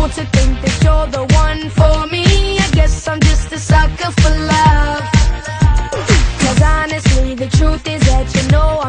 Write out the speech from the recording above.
fool to think that you're the one for me. I guess I'm just a sucker for love. Cause honestly, the truth is that you know